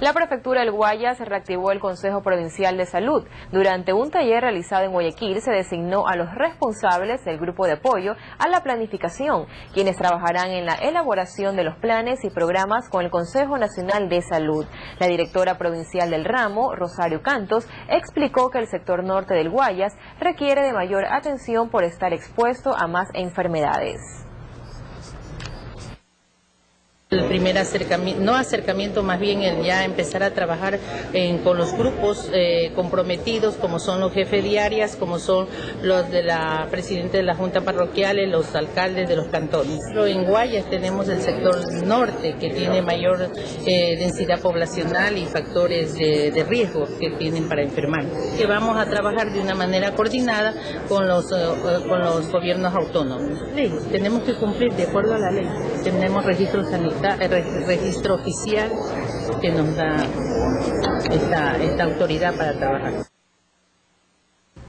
La Prefectura del Guayas reactivó el Consejo Provincial de Salud. Durante un taller realizado en Guayaquil se designó a los responsables del grupo de apoyo a la planificación, quienes trabajarán en la elaboración de los planes y programas con el Consejo Nacional de Salud. La directora provincial del ramo, Rosario Cantos, explicó que el sector norte del Guayas requiere de mayor atención por estar expuesto a más enfermedades. El primer acercamiento, no acercamiento, más bien el ya empezar a trabajar con los grupos eh, comprometidos, como son los jefes diarias, como son los de la presidenta de la Junta Parroquial, los alcaldes de los cantones. En Guayas tenemos el sector norte, que tiene mayor eh, densidad poblacional y factores de, riesgo que tienen para enfermar. Que vamos a trabajar de una manera coordinada con los, eh, con los gobiernos autónomos. Sí, tenemos que cumplir de acuerdo a la ley. Tenemos registros sanitarios el registro oficial que nos da esta, esta autoridad para trabajar.